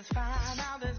Gets found out there's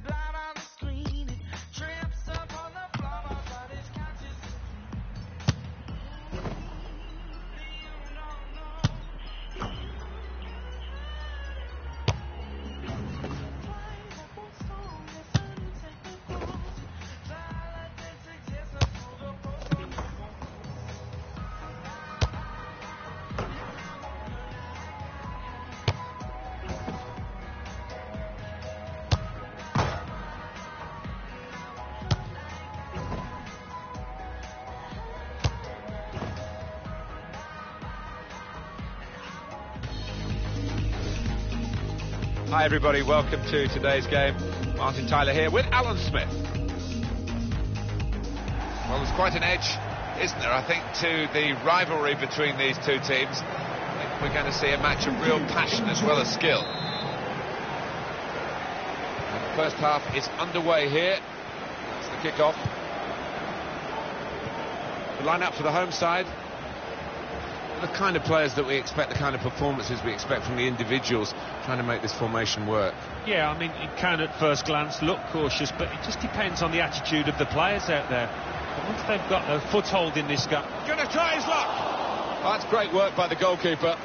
Hi everybody, welcome to today's game. Martin Tyler here with Alan Smith. Well, there's quite an edge, isn't there, I think, to the rivalry between these two teams. I think we're going to see a match of real passion as well as skill. And the first half is underway here. That's the kick-off. The line-up for the home side. The kind of players that we expect, the kind of performances we expect from the individuals trying to make this formation work. Yeah, I mean, it can at first glance look cautious, but it just depends on the attitude of the players out there. But once they've got a foothold in this game, Gonna try his luck. That's great work by the goalkeeper.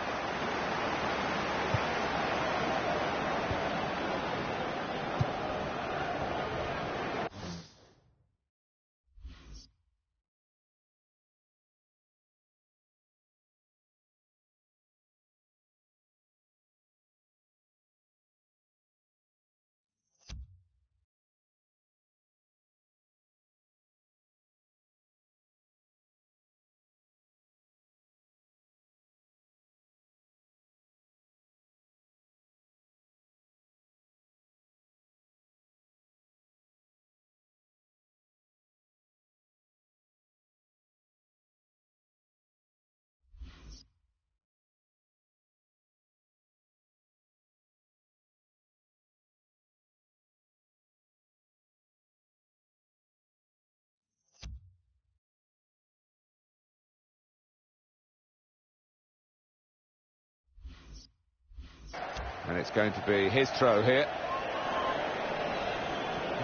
And it's going to be his throw here.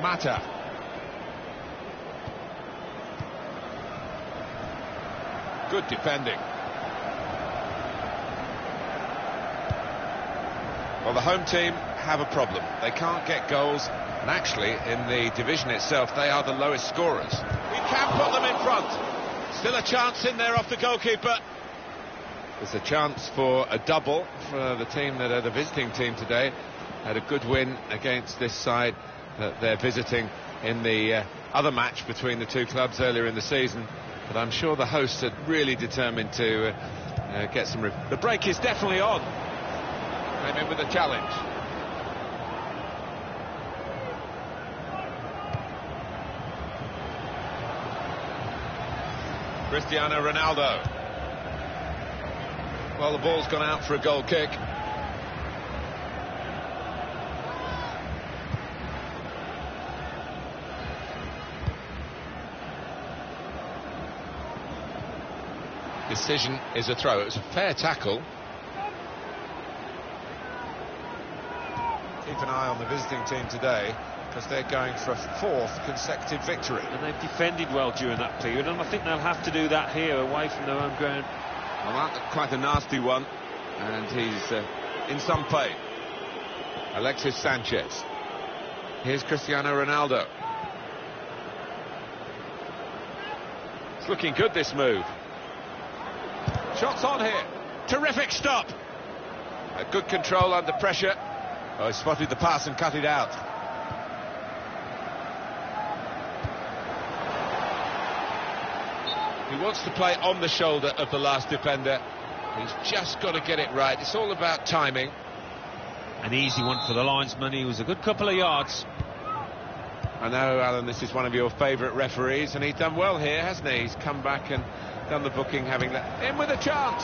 Mata. Good defending. Well, the home team have a problem. They can't get goals, and actually, in the division itself, they are the lowest scorers. We can put them in front. Still a chance in there off the goalkeeper. There's a chance for a double for the team that are the visiting team today. Had a good win against this side that they're visiting in the uh, other match between the two clubs earlier in the season. But I'm sure the hosts are really determined to uh, uh, get some. The break is definitely on. Came in with a challenge. Cristiano Ronaldo. Well, the ball's gone out for a goal kick. Decision is a throw. It was a fair tackle. Keep an eye on the visiting team today because they're going for a fourth consecutive victory. and they've defended well during that period, and I think they'll have to do that here away from their own ground. Well, quite a nasty one, and he's uh, in some pain. Alexis Sanchez. Here's Cristiano Ronaldo. It's looking good, this move. Shots on here. Terrific stop. A good control under pressure. Oh, he spotted the pass and cut it out. He wants to play on the shoulder of the last defender. He's just got to get it right. It's all about timing. An easy one for the linesman. He was a good couple of yards. I know, Alan, this is one of your favourite referees, and he's done well here, hasn't he? He's come back and done the booking, having let in with a chance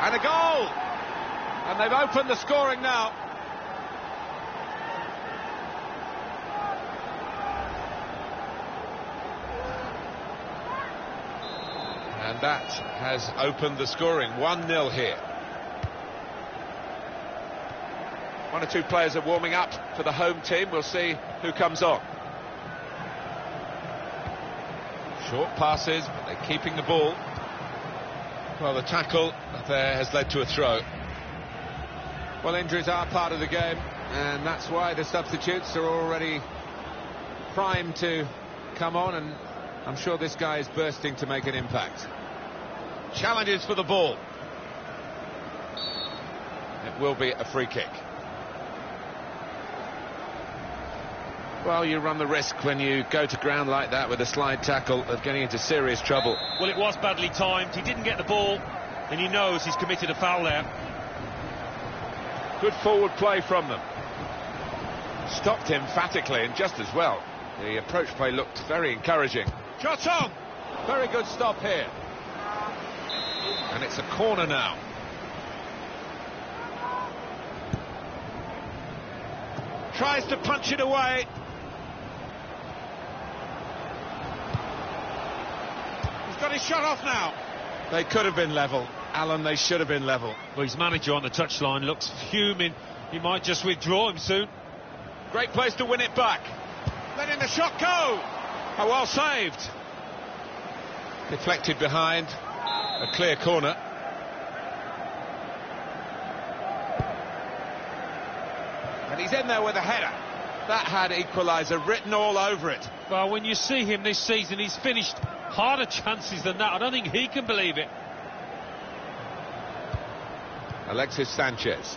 and a goal, and they've opened the scoring now. And that has opened the scoring. 1-0 here. One or two players are warming up for the home team. We'll see who comes on. Short passes, but they're keeping the ball. Well, the tackle there has led to a throw. Well, injuries are part of the game, and that's why the substitutes are already primed to come on, and I'm sure this guy is bursting to make an impact. Challenges for the ball. It will be a free kick. Well, you run the risk when you go to ground like that with a slide tackle of getting into serious trouble. Well, it was badly timed. He didn't get the ball, and he knows he's committed a foul there. Good forward play from them. Stopped emphatically and just as well. The approach play looked very encouraging. Shot on! Very good stop here. And it's a corner now. Tries to punch it away. He's got his shot off now. They could have been level. Alan, they should have been level. Well, his manager on the touchline looks fuming. He might just withdraw him soon. Great place to win it back. Letting the shot go. Oh, well saved. Deflected behind. A clear corner. And he's in there with a header. That had equaliser written all over it. Well, when you see him this season, he's finished harder chances than that. I don't think he can believe it. Alexis Sanchez.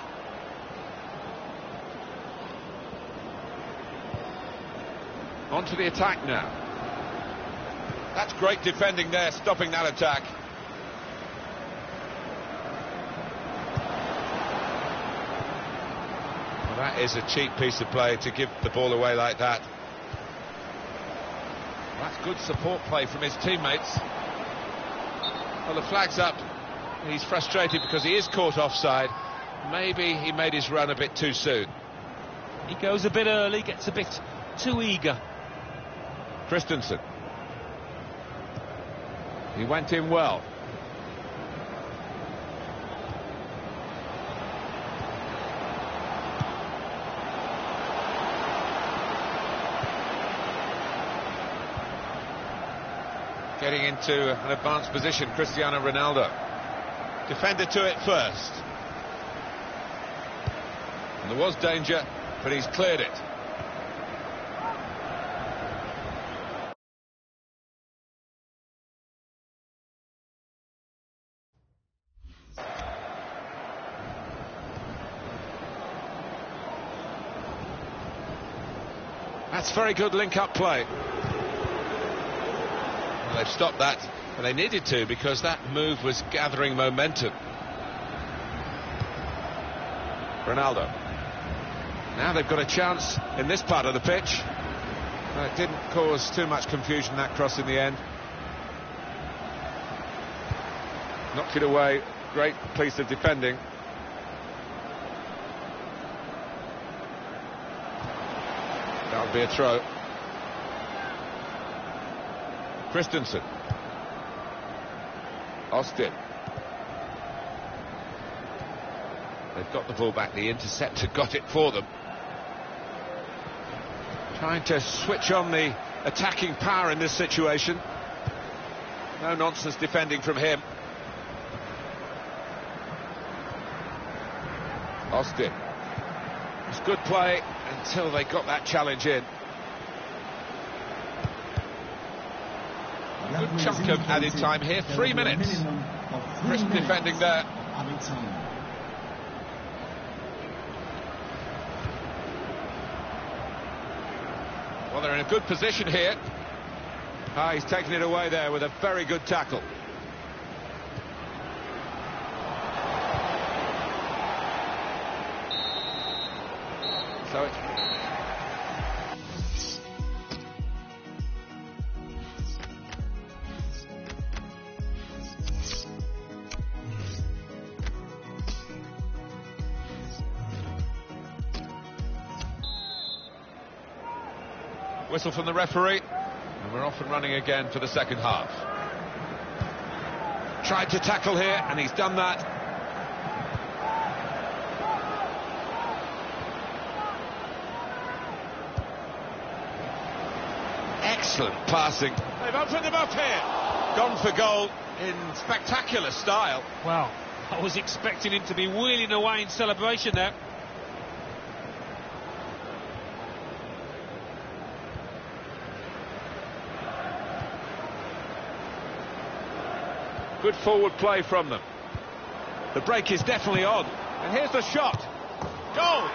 On to the attack now. That's great defending there, stopping that attack. That is a cheap piece of play to give the ball away like that. That's good support play from his teammates. Well, the flag's up. He's frustrated because he is caught offside. Maybe he made his run a bit too soon. He goes a bit early, gets a bit too eager. Christensen. He went in well. Getting into an advanced position, Cristiano Ronaldo. Defender to it first. And there was danger, but he's cleared it. That's very good link-up play. They've stopped that, and they needed to because that move was gathering momentum. Ronaldo. Now they've got a chance in this part of the pitch. Well, it didn't cause too much confusion, that cross in the end. Knocked it away. Great piece of defending. That would be a throw. Christensen. Austin. They've got the ball back. The interceptor got it for them. Trying to switch on the attacking power in this situation. No nonsense defending from him. Austin. It's good play until they got that challenge in. Chunk of added time here, three minutes. Crisp defending there. Well, they're in a good position here. Ah, he's taken it away there with a very good tackle. So it's Whistle from the referee, and we're off and running again for the second half. tried to tackle here, and he's done that. Excellent passing. They've opened him up here. Gone for goal in spectacular style. Wow, I was expecting him to be wheeling away in celebration there. Good forward play from them. The break is definitely on. And here's the shot. Goal!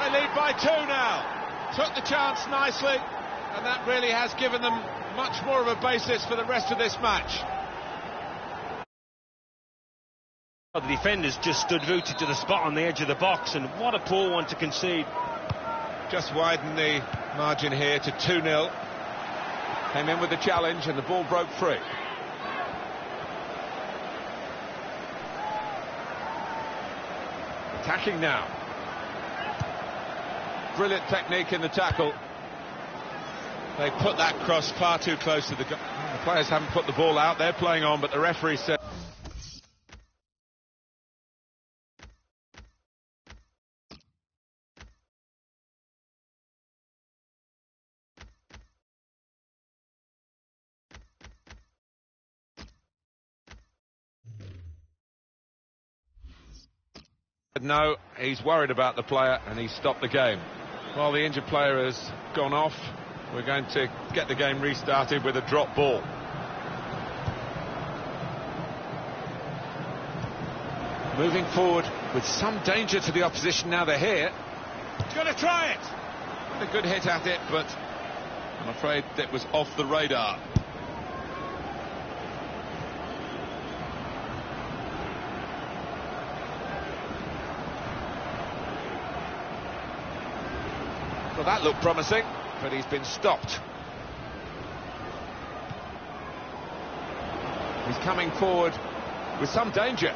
They lead by two now. Took the chance nicely, and that really has given them much more of a basis for the rest of this match. Well, the defenders just stood rooted to the spot on the edge of the box, and what a poor one to concede. Just widen the margin here to 2-0. Came in with the challenge, and the ball broke free. Attacking now. Brilliant technique in the tackle. They put that cross far too close to the... The players haven't put the ball out, they're playing on, but the referee said... No, he's worried about the player and he's stopped the game. While the injured player has gone off, we're going to get the game restarted with a drop ball. Moving forward with some danger to the opposition now they're here. He's going to try it. Had a good hit at it, but I'm afraid it was off the radar. Well, that looked promising, but he's been stopped. He's coming forward with some danger.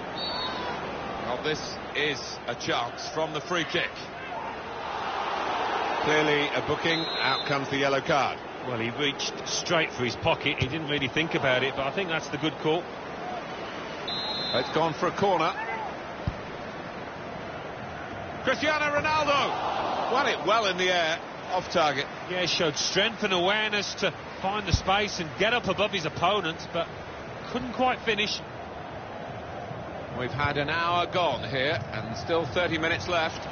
Well, this is a chance from the free kick. Clearly a booking, out comes the yellow card. Well, he reached straight for his pocket. He didn't really think about it, but I think that's the good call. It's gone for a corner. Cristiano Ronaldo won it well in the air, off target. Yeah, showed strength and awareness to find the space and get up above his opponent, but couldn't quite finish. We've had an hour gone here and still 30 minutes left.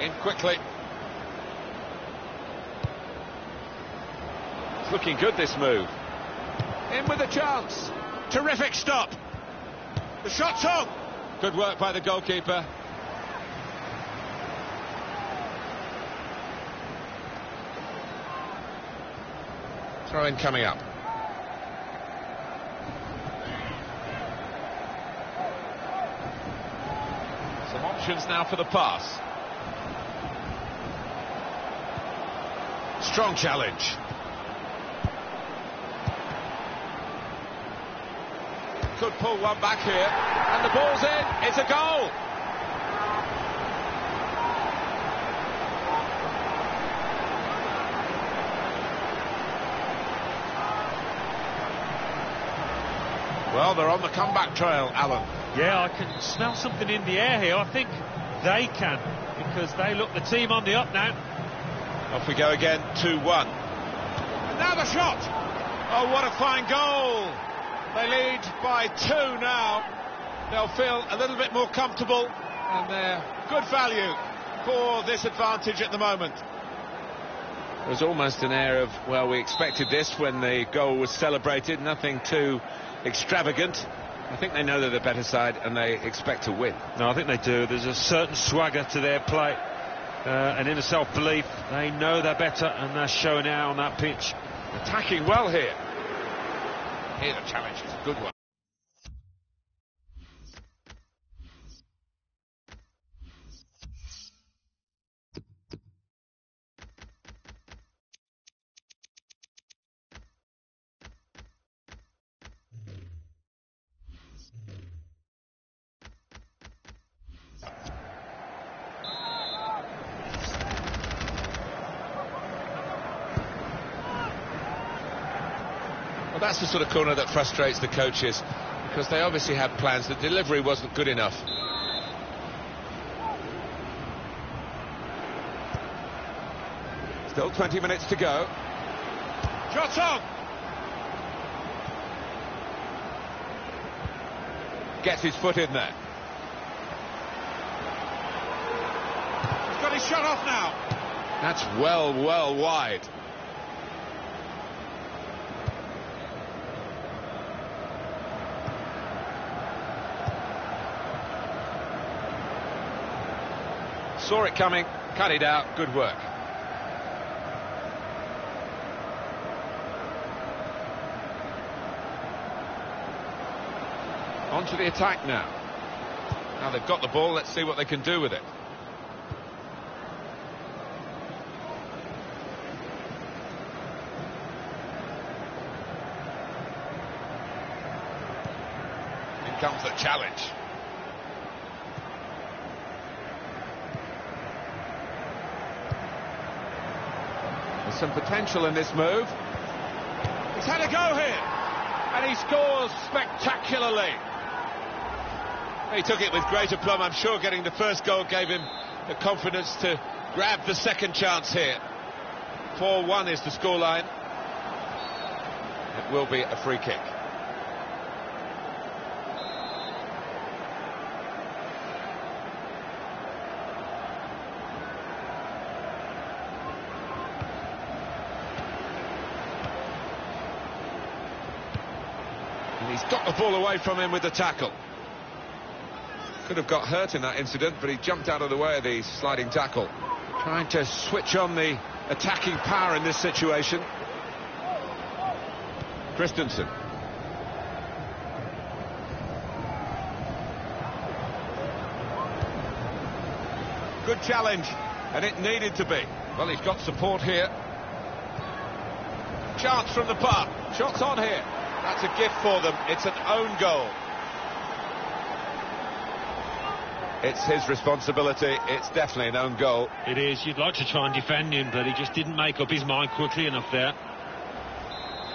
In quickly. It's looking good, this move. In with a chance. Terrific stop. The shot's on. Good work by the goalkeeper. Throw in coming up. Some options now for the pass. Strong challenge. Could pull one back here. And the ball's in. It's a goal. Well, they're on the comeback trail, Alan. Yeah, I can smell something in the air here. I think they can, because they look the team on the up now. Off we go again, 2-1. And now the shot! Oh, what a fine goal! They lead by two now. They'll feel a little bit more comfortable, and they're good value for this advantage at the moment. There's almost an air of, well, we expected this when the goal was celebrated, nothing too extravagant. I think they know they're the better side and they expect to win. No, I think they do. There's a certain swagger to their play, uh, an inner self-belief. They know they're better, and they're showing out on that pitch. Attacking well here. Here's a challenge, it's a good one. Sort of corner that frustrates the coaches because they obviously had plans. The delivery wasn't good enough. Still 20 minutes to go. Shot on! Gets his foot in there. He's got his shot off now. That's well, well wide. Saw it coming, cut it out, good work. On to the attack now. Now they've got the ball, let's see what they can do with it. In comes the challenge. Some potential in this move. He's had a go here, and he scores spectacularly. He took it with great aplomb. I'm sure getting the first goal gave him the confidence to grab the second chance here. 4-1 is the scoreline. It will be a free kick. Ball away from him with the tackle. Could have got hurt in that incident, but he jumped out of the way of the sliding tackle. Trying to switch on the attacking power in this situation. Christensen. Good challenge, and it needed to be. Well, he's got support here. Chance from the park. Shots on here. That's a gift for them. It's an own goal. It's his responsibility. It's definitely an own goal. It is. You'd like to try and defend him, but he just didn't make up his mind quickly enough there.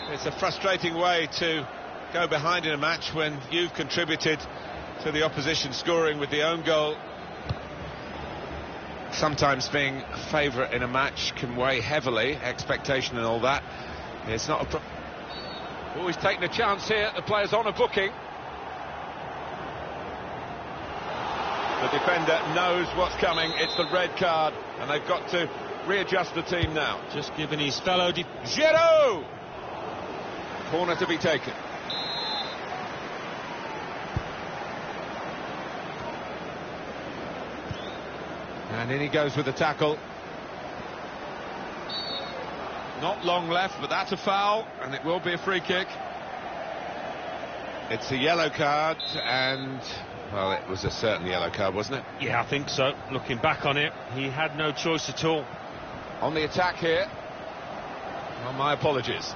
It's a frustrating way to go behind in a match when you've contributed to the opposition scoring with the own goal. Sometimes being a favourite in a match can weigh heavily, expectation and all that. It's not a problem. Oh, he's taking a chance here. The player's on a booking. The defender knows what's coming. It's the red card, and they've got to readjust the team now. Just giving his fellow... De Giroud! Corner to be taken. And in he goes with the tackle. Not long left, but that's a foul, and it will be a free kick. It's a yellow card, and, well, it was a certain yellow card, wasn't it? yeah, I think so. Looking back on it, he had no choice at all. On the attack here. Well, my apologies.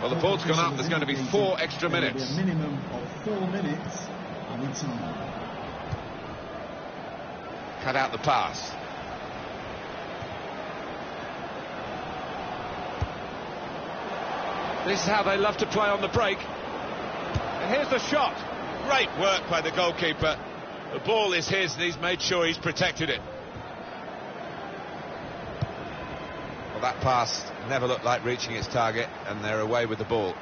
Well, the ball's gone up. There's going to be four extra There will be minutes. A minimum of four minutes added time. Cut out the pass. This is how they love to play on the break. And here's the shot. Great work by the goalkeeper. The ball is his and he's made sure he's protected it. Well, that pass never looked like reaching its target and they're away with the ball.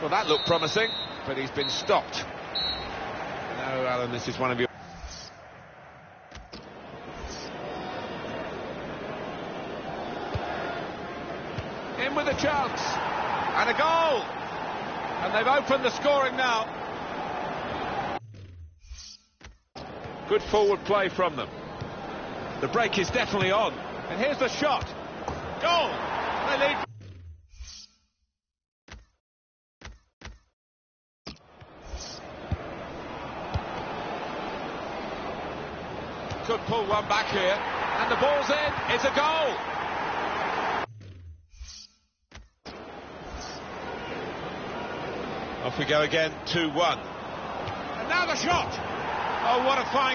Well, that looked promising, but he's been stopped. No, Alan, this is one of your... In with a chance. And a goal. They've opened the scoring now. Good forward play from them. The break is definitely on. And here's the shot. Goal. They lead. Could pull one back here. And the ball's in. It's a goal. Off we go again, 2-1. And now the shot! Oh, what a fine...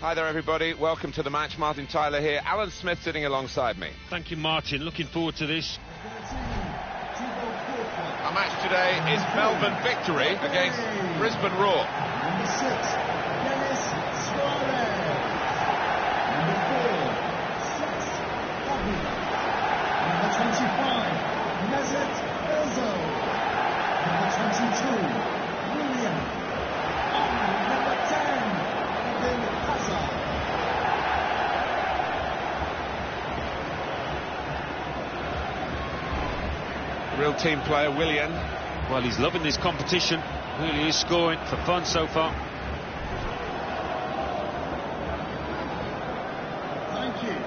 Hi there, everybody. Welcome to the match. Martin Tyler here. Alan Smith sitting alongside me. Thank you, Martin. Looking forward to this. Our match today is Melbourne victory against Brisbane Roar. Number six, Denis Suarez. Number four, six, Bobby. Number 25, Mesut Ozil. Number 22, Willian. And number 10, Eden Hazard. Real team player, Willian. Well, he's loving this competition. Really is scoring for fun so far. Thank you,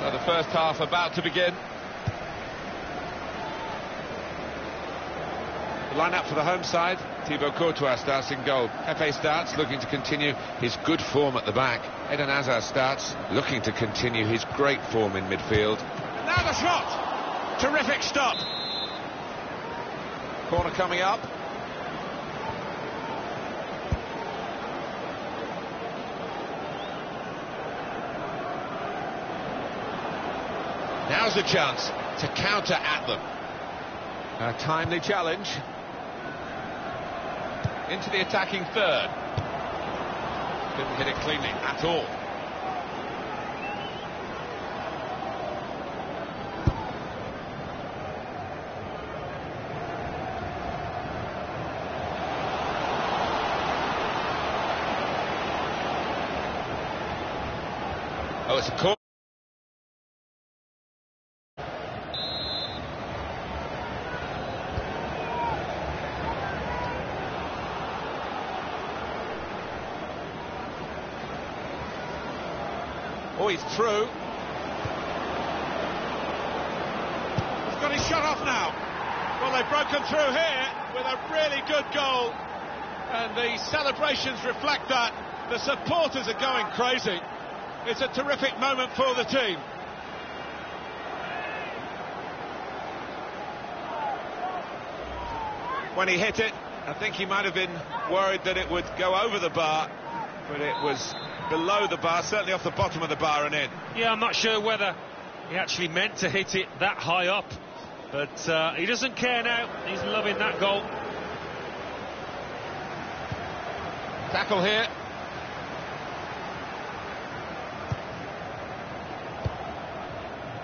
So the first half about to begin. The lineup for the home side. Thibaut Courtois starts in goal. Pepe starts looking to continue his good form at the back. Eden Hazard starts looking to continue his great form in midfield. Now the shot! Terrific stop. Corner coming up. Now's the chance to counter at them. A timely challenge. Into the attacking third. Didn't hit it cleanly at all. Oh, it's a corner. Oh, he's through. He's got his shot off now. Well, they've broken through here with a really good goal. And the reflect that. The supporters are going crazy. It's a terrific moment for the team. When he hit it, I think he might have been worried that it would go over the bar, but it was below the bar, certainly off the bottom of the bar and in. Yeah, I'm not sure whether he actually meant to hit it that high up, but uh, he doesn't care now. He's loving that goal. Tackle here.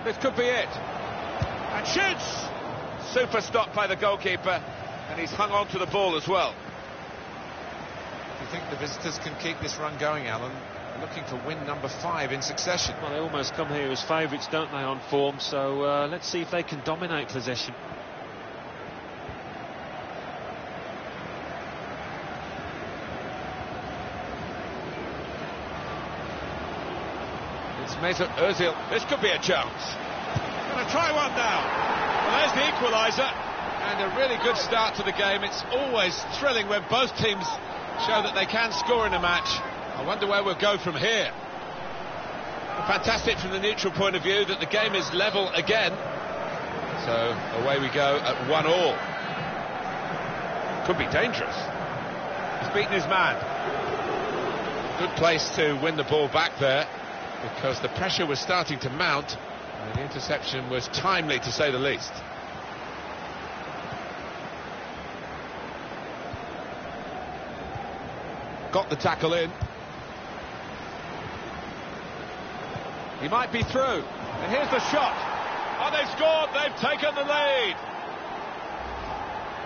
This could be it. And shoots! Super stop by the goalkeeper, and he's hung on to the ball as well. Do you think the visitors can keep this run going, Alan? Looking for win number five in succession. Well, they almost come here as favourites, don't they, on form? So uh, let's see if they can dominate possession. Mesut Ozil. This could be a chance. Going to try one now. Well, there's the equaliser. And a really good start to the game. It's always thrilling when both teams show that they can score in a match. I wonder where we'll go from here. Fantastic from the neutral point of view that the game is level again. So away we go at one all. Could be dangerous. He's beaten his man. Good place to win the ball back there because the pressure was starting to mount and the interception was timely to say the least. Got the tackle in. He might be through. And here's the shot. Oh, they've scored. They've taken the lead.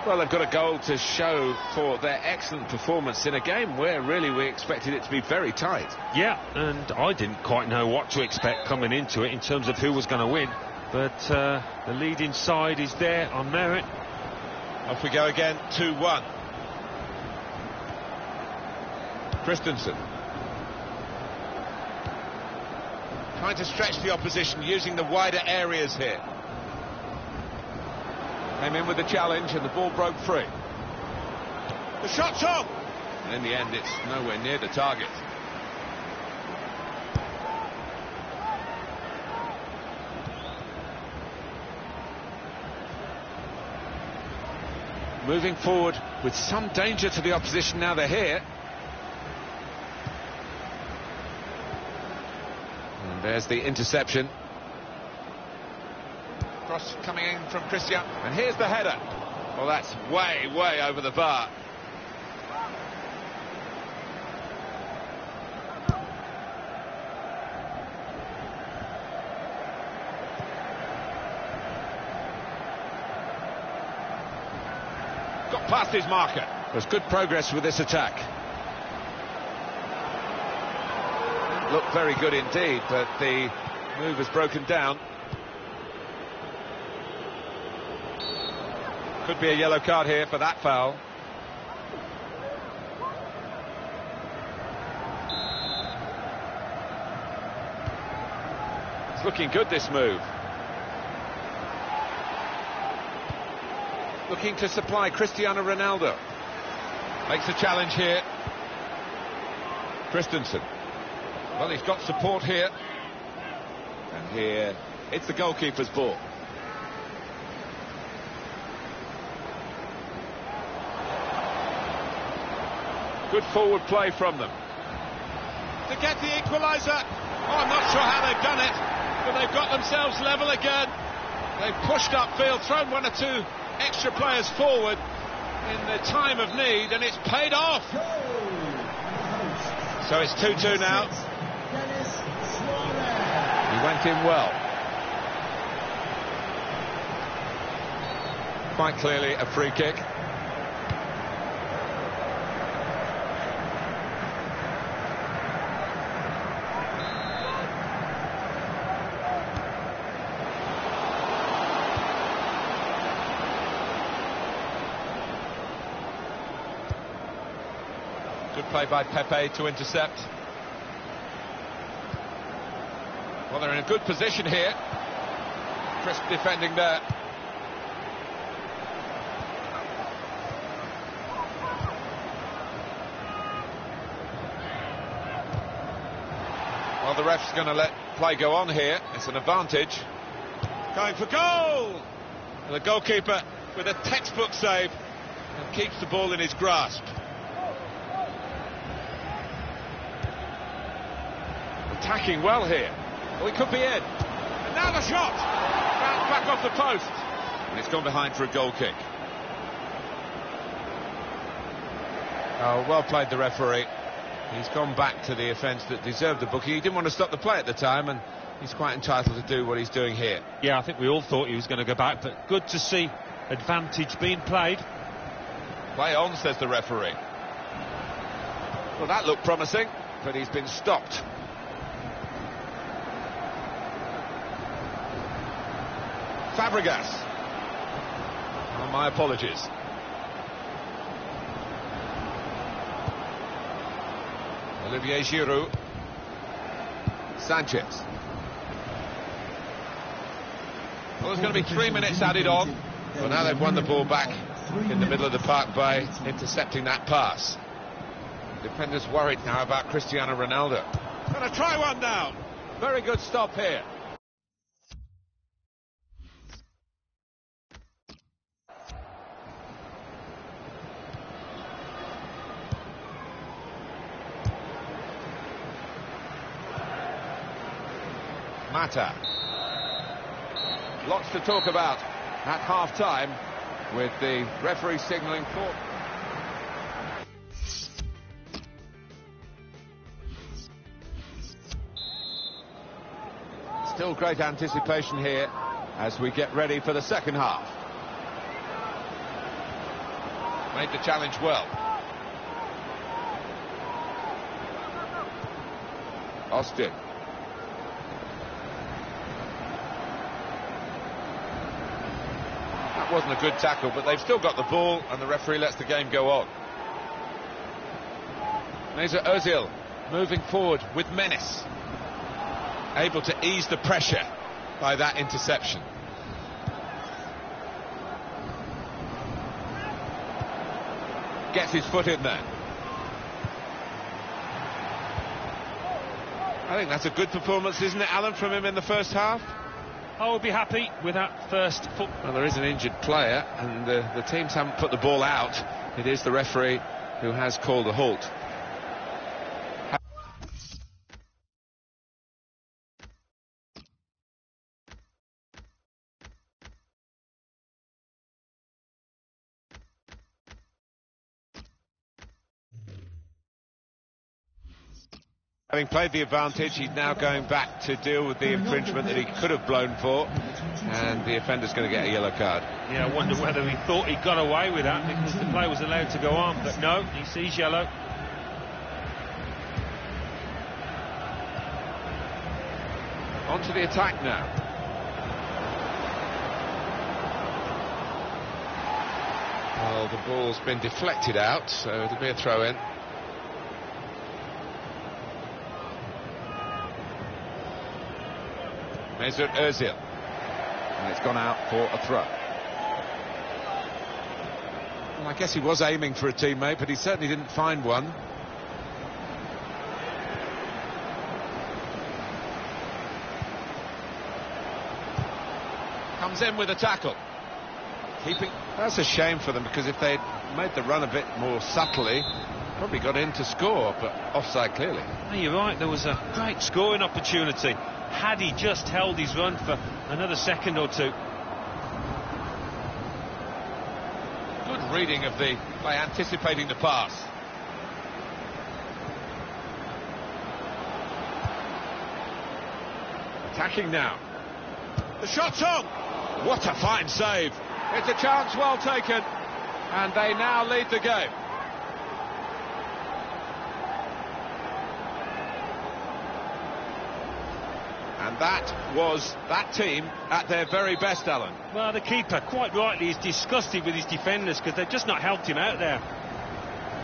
Well, they've got a goal to show for their excellent performance in a game where really we expected it to be very tight. Yeah, and I didn't quite know what to expect coming into it in terms of who was going to win. But uh, the leading side is there on merit. Off we go again, 2-1. Christensen. Trying to stretch the opposition using the wider areas here. Came in with the challenge and the ball broke free. The shot's on! And in the end, it's nowhere near the target. Moving forward with some danger to the opposition now they're here. And there's the interception. Cross coming in from Christian. And here's the header. Well, that's way, way over the bar. Got past his marker. There's good progress with this attack. Looked very good indeed, but the move has broken down. Could be a yellow card here for that foul. It's looking good, this move. Looking to supply Cristiano Ronaldo. Makes a challenge here. Christensen. Well, he's got support here. And here, it's the goalkeeper's ball. Good forward play from them. To get the equaliser. Oh, I'm not sure how they've done it, but they've got themselves level again. They've pushed upfield, thrown one or two extra players forward in the time of need, and it's paid off. So it's 2-2 now. Denis Suarez. He went in well. Quite clearly a free kick. Play by Pepe to intercept. Well, they're in a good position here. Crisp defending there. Well, the ref's going to let play go on here. It's an advantage. Going for goal! And the goalkeeper with a textbook save and keeps the ball in his grasp. Attacking well here. Well, he could be in. And now the shot! Bounced back off the post. And it's gone behind for a goal kick. Oh, well played the referee. He's gone back to the offence that deserved the bookie. He didn't want to stop the play at the time, and he's quite entitled to do what he's doing here. Yeah, I think we all thought he was going to go back, but good to see advantage being played. Play on, says the referee. Well, that looked promising, but he's been stopped. Fabregas. Oh, my apologies. Olivier Giroud. Sanchez. Well, there's going to be three minutes added on. Well, now they've won the ball back in the middle of the park by intercepting that pass. Defenders worried now about Cristiano Ronaldo. Going to try one now. Very good stop here. Lots to talk about at half-time with the referee signalling for... Still great anticipation here as we get ready for the second half. Made the challenge well. Austin. Wasn't a good tackle, but they've still got the ball, and the referee lets the game go on. Mesut Ozil moving forward with menace, able to ease the pressure by that interception. Gets his foot in there. I think that's a good performance, isn't it, Alan, from him in the first half? I would be happy with that first foot. Well, there is an injured player, and uh, the teams haven't put the ball out. It is the referee who has called a halt. Having played the advantage, he's now going back to deal with the infringement that he could have blown for, and the offender's going to get a yellow card. Yeah, I wonder whether he thought he got away with that because the play was allowed to go on, but no, he sees yellow. On to the attack now. Well, the ball's been deflected out, so it'll be a throw Mesut Ozil. And it's gone out for a throw. Well, I guess he was aiming for a teammate, but he certainly didn't find one. Comes in with a tackle. Keeping. That's a shame for them because if they'd made the run a bit more subtly, probably got in to score, but offside clearly. No, you're right, there was a great scoring opportunity. Had he just held his run for another second or two. Good reading of the by anticipating the pass. Attacking now. The shot's on. What a fine save. It's a chance well taken. And they now lead the game. That was that team at their very best, Alan. Well, the keeper, quite rightly, is disgusted with his defenders because they've just not helped him out there.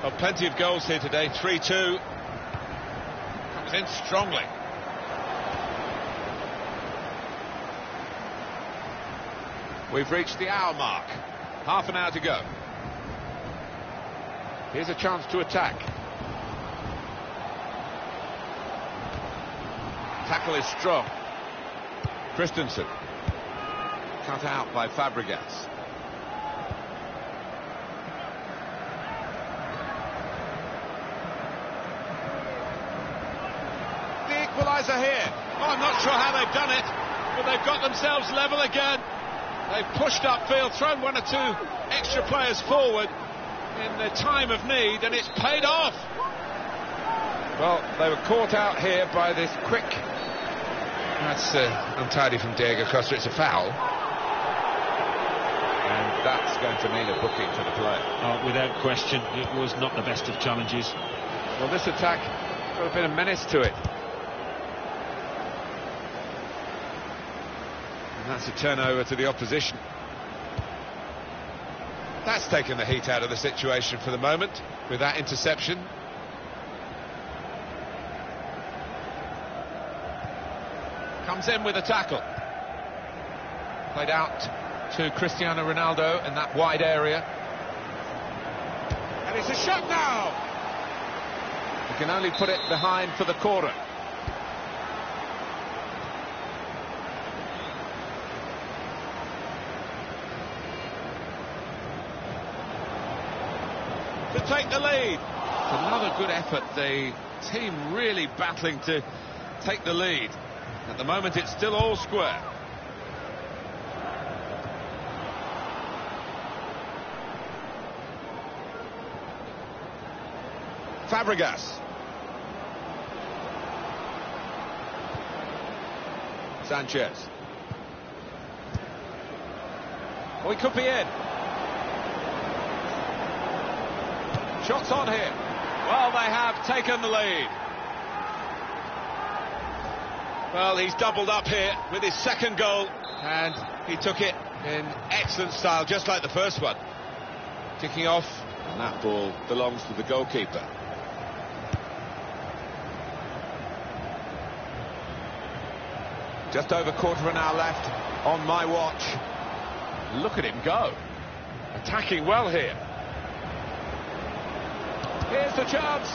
Well, plenty of goals here today. 3-2. Comes in strongly. We've reached the hour mark. Half an hour to go. Here's a chance to attack. Tackle is strong. Christensen. Cut out by Fabregas. The equaliser here. Oh, I'm not sure how they've done it, but they've got themselves level again. They've pushed upfield, thrown one or two extra players forward in the time of need, and it's paid off. Well, they were caught out here by this quick. That's uh, untidy from Diego Costa. It's a foul. And that's going to mean a booking for the player. Oh, without question, it was not the best of challenges. Well, this attack got a bit of menace to it. And that's a turnover to the opposition. That's taken the heat out of the situation for the moment with that interception. Comes in with a tackle. Played out to Cristiano Ronaldo in that wide area. And it's a shot now! He can only put it behind for the corner. To take the lead. Another good effort. The team really battling to take the lead. At the moment, it's still all square. Fabregas. Sanchez. Oh, he could be in. Shots on here. Well, they have taken the lead. Well, he's doubled up here with his second goal, and he took it in excellent style, just like the first one. Kicking off, and that ball belongs to the goalkeeper. Just over quarter of an hour left on my watch. Look at him go. Attacking well here. Here's the chance.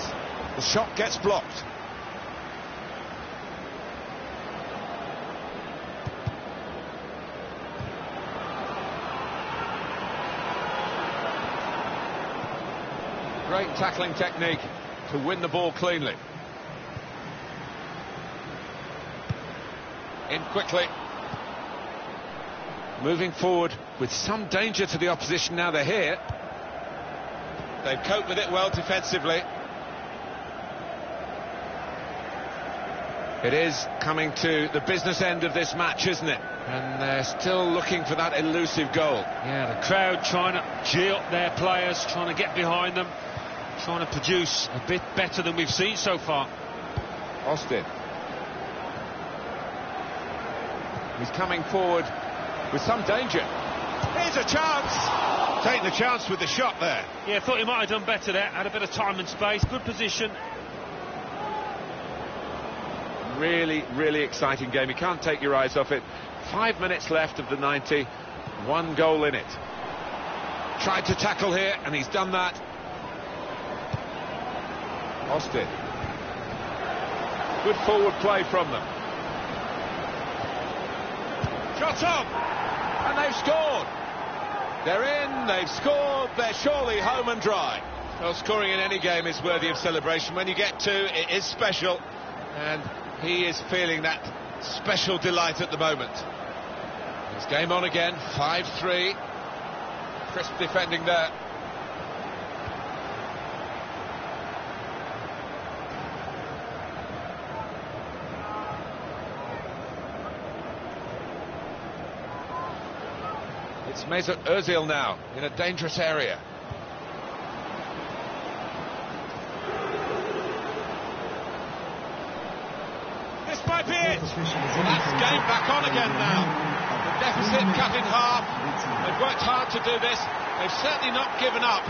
The shot gets blocked. Great tackling technique to win the ball cleanly. In quickly. Moving forward with some danger to the opposition now they're here. They've coped with it well defensively. It is coming to the business end of this match, isn't it? And they're still looking for that elusive goal. Yeah, the crowd trying to gee up their players, trying to get behind them, trying to produce a bit better than we've seen so far. Austin. He's coming forward with some danger. Here's a chance! Taking the chance with the shot there. Yeah, thought he might have done better there. Had a bit of time and space, good position. Really, really exciting game. You can't take your eyes off it. Five minutes left of the 90. One goal in it. Tried to tackle here, and he's done that. Austin. Good forward play from them. Shot on! And they've scored! They're in, they've scored, they're surely home and dry. Well, scoring in any game is worthy of celebration. When you get two, it is special. And he is feeling that special delight at the moment. It's game on again, 5-3. Crisp defending there. It's Mesut Ozil now in a dangerous area. This might be it. That's game back on again now. The deficit cut in half. They've worked hard to do this. They've certainly not given up.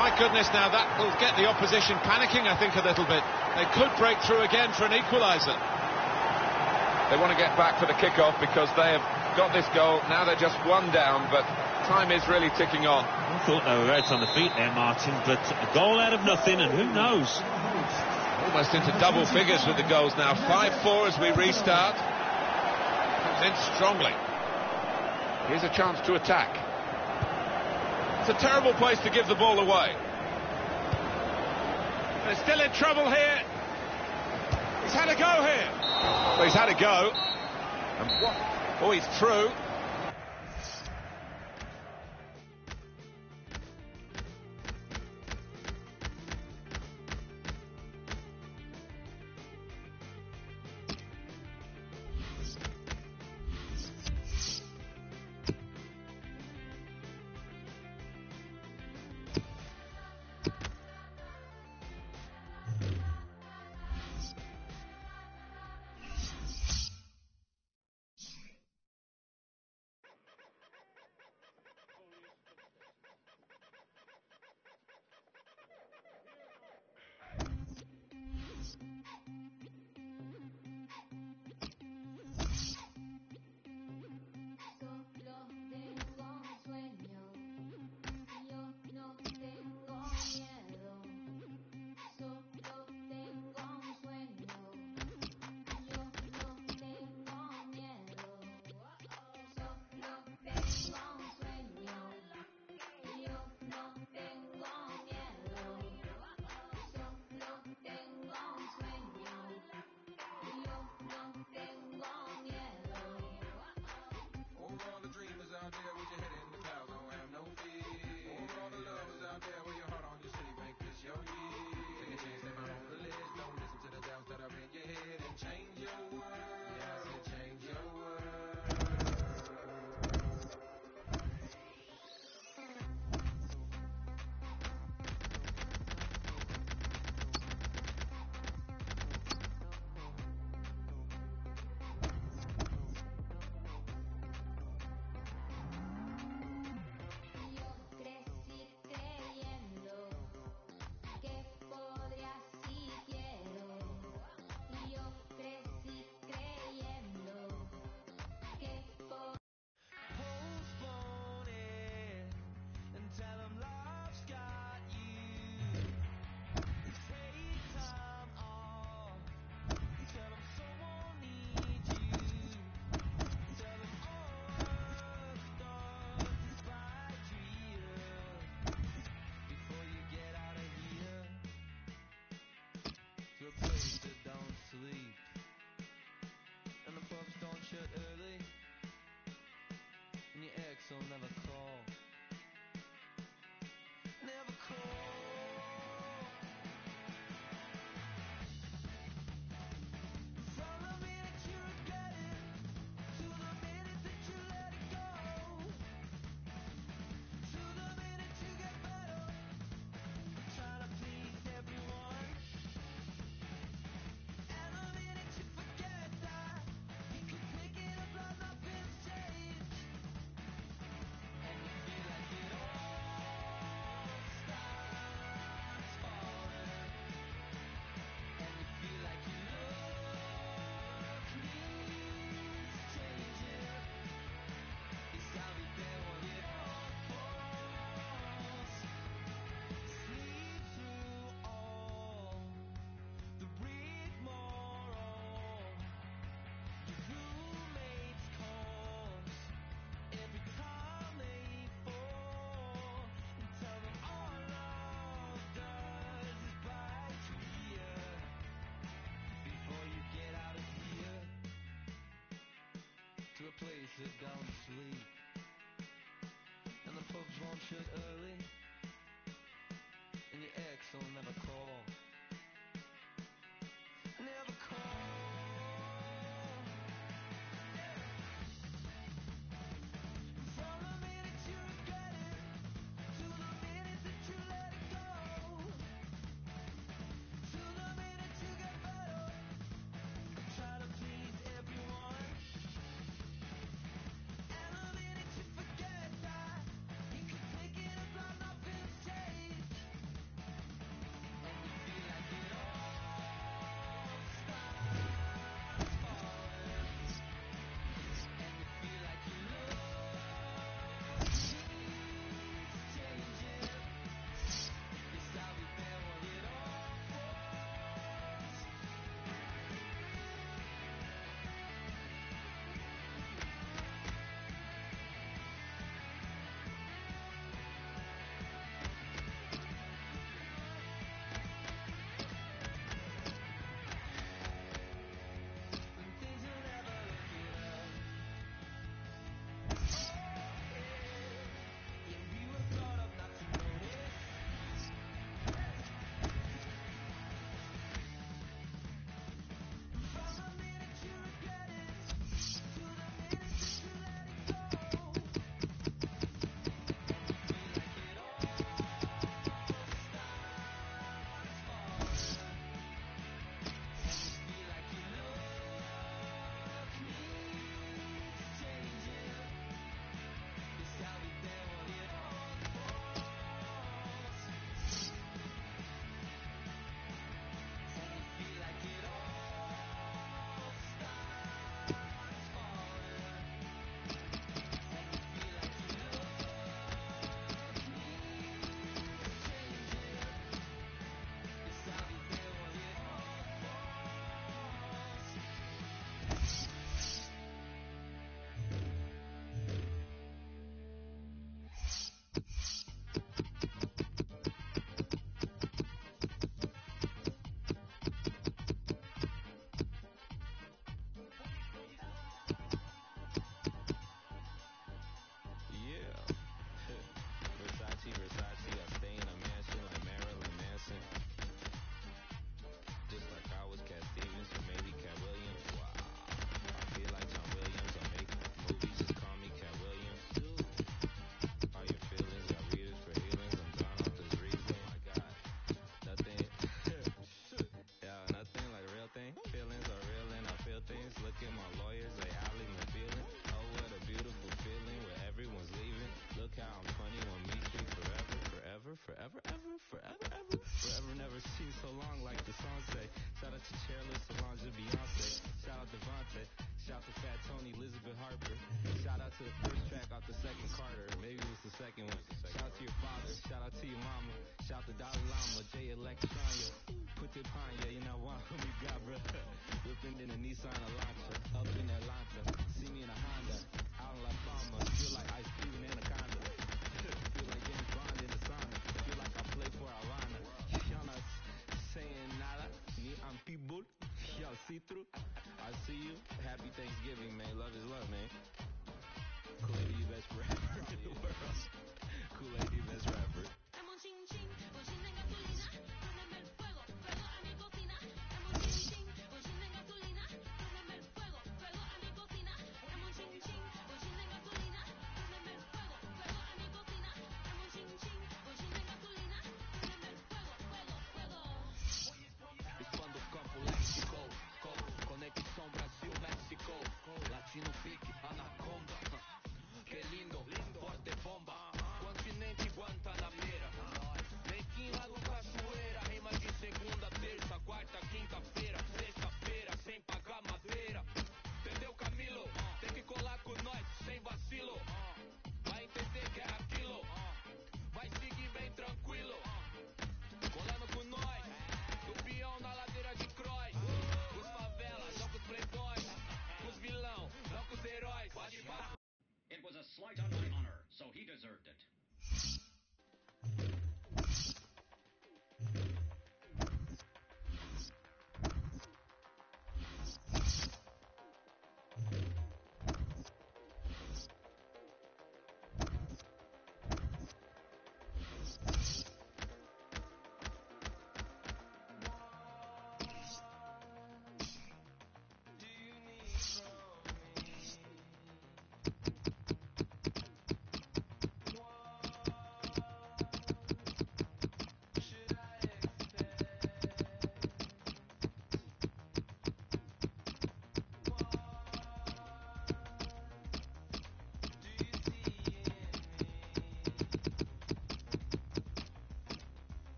My goodness, now that will get the opposition panicking, I think, a little bit. They could break through again for an equaliser. They want to get back for the kick-off because they have got this goal. Now they're just one down, but time is really ticking on. I thought they were out on the feet there, Martin, but a goal out of nothing, and who knows? Almost into double figures with the goals now. 5-4 as we restart. Comes in strongly. Here's a chance to attack. It's a terrible place to give the ball away. They're still in trouble here. He's had a go here. Well, he's had a go. And what? Oh, he's through. days that don't sleep. And the pubs won't shut early. And your ex will never call.